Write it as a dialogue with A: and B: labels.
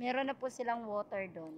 A: Meron na po silang water doon.